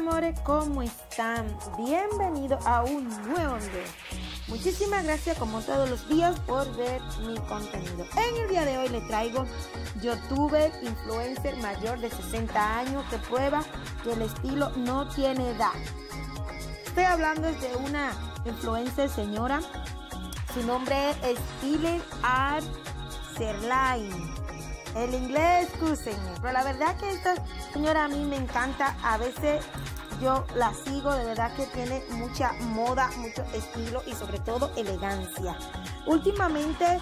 amores, ¿cómo están? Bienvenidos a un nuevo video. Muchísimas gracias como todos los días por ver mi contenido. En el día de hoy les traigo youtuber, influencer mayor de 60 años que prueba que el estilo no tiene edad. Estoy hablando de una influencer señora. Su nombre es Stile Art Serline. El inglés, excúsenme. Pero la verdad que esta señora a mí me encanta. A veces yo la sigo. De verdad que tiene mucha moda, mucho estilo y sobre todo elegancia. Últimamente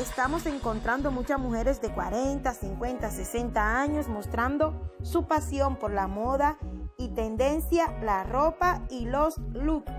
estamos encontrando muchas mujeres de 40, 50, 60 años mostrando su pasión por la moda y tendencia, la ropa y los looks.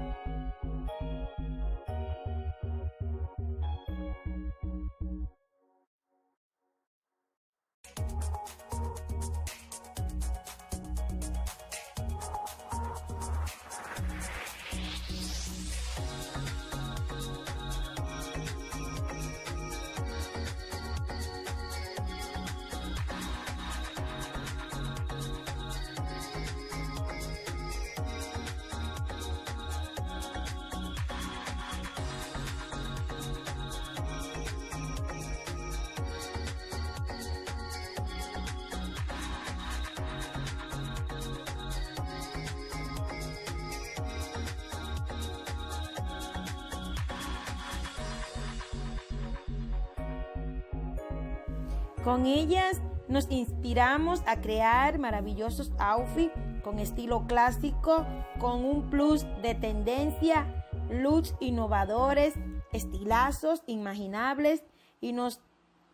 Con ellas nos inspiramos a crear maravillosos outfits con estilo clásico, con un plus de tendencia, looks innovadores, estilazos imaginables y nos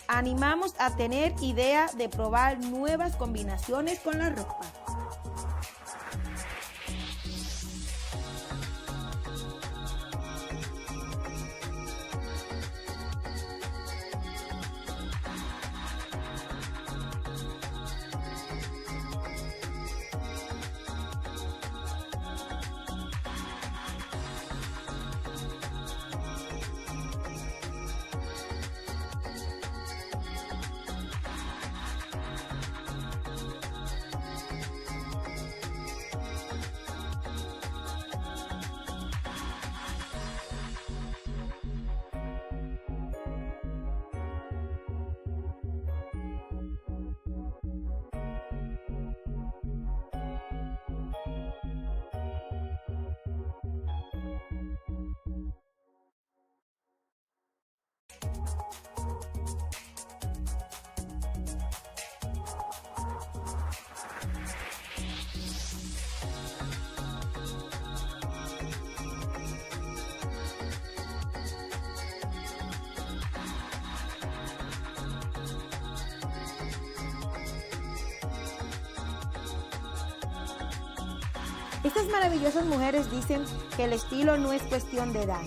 animamos a tener idea de probar nuevas combinaciones con la ropa. Estas maravillosas mujeres dicen que el estilo no es cuestión de edad,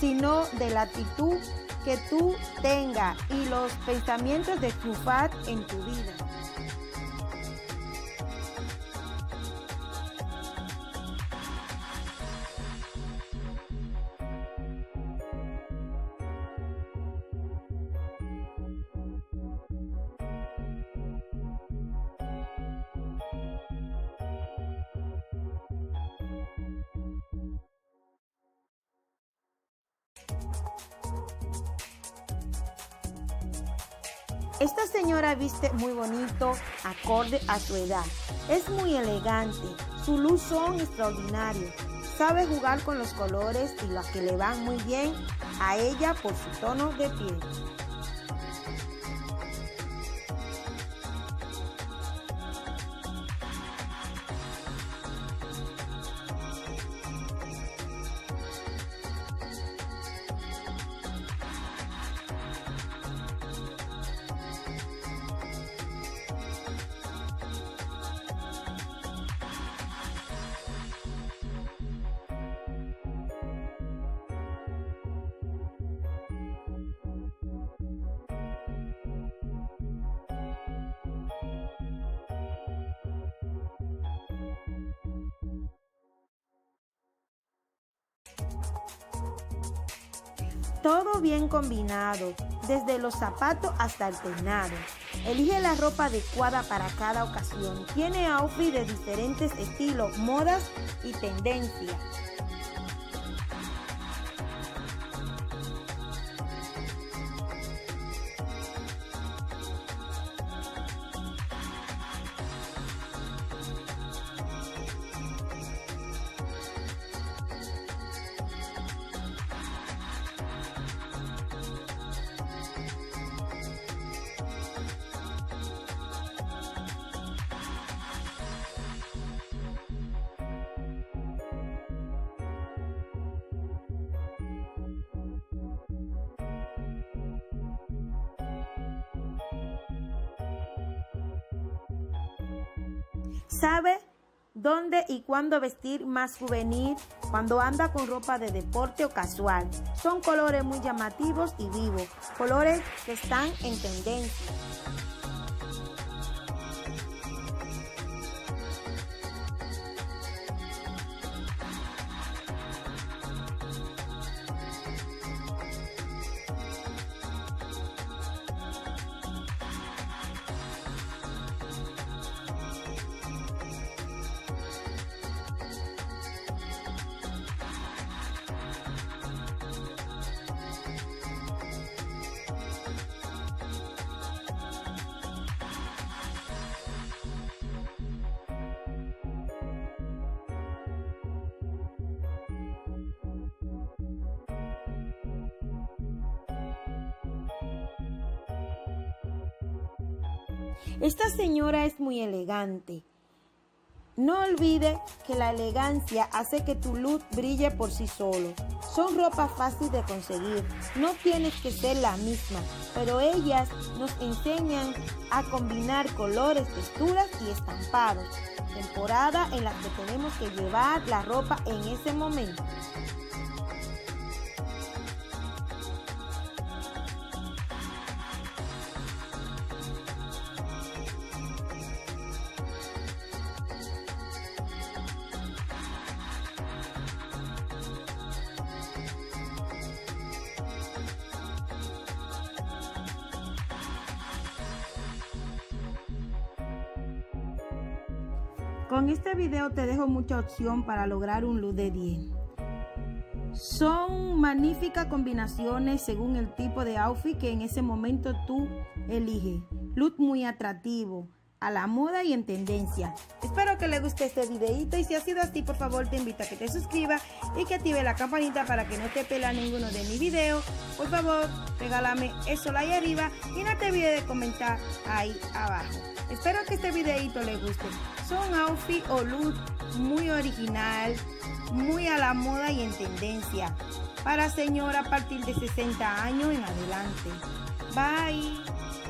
sino de la actitud que tú tengas y los pensamientos de triunfar en tu vida. Esta señora viste muy bonito, acorde a su edad. Es muy elegante, su luz son extraordinarios. Sabe jugar con los colores y los que le van muy bien a ella por su tono de piel. Todo bien combinado, desde los zapatos hasta el peinado. Elige la ropa adecuada para cada ocasión. Tiene outfits de diferentes estilos, modas y tendencias. Sabe dónde y cuándo vestir más juvenil cuando anda con ropa de deporte o casual. Son colores muy llamativos y vivos, colores que están en tendencia. Esta señora es muy elegante. No olvide que la elegancia hace que tu luz brille por sí solo. Son ropa fácil de conseguir, no tienes que ser la misma, pero ellas nos enseñan a combinar colores, texturas y estampados. Temporada en la que tenemos que llevar la ropa en ese momento. Con este video te dejo mucha opción para lograr un look de 10. Son magníficas combinaciones según el tipo de outfit que en ese momento tú eliges. Look muy atractivo, a la moda y en tendencia. Espero que le guste este videito y si ha sido así, por favor te invito a que te suscribas y que active la campanita para que no te pela ninguno de mis videos. Por favor, regálame eso ahí arriba y no te olvides de comentar ahí abajo. Espero que este videito le guste. Son outfit o look muy original, muy a la moda y en tendencia. Para señora a partir de 60 años en adelante. Bye.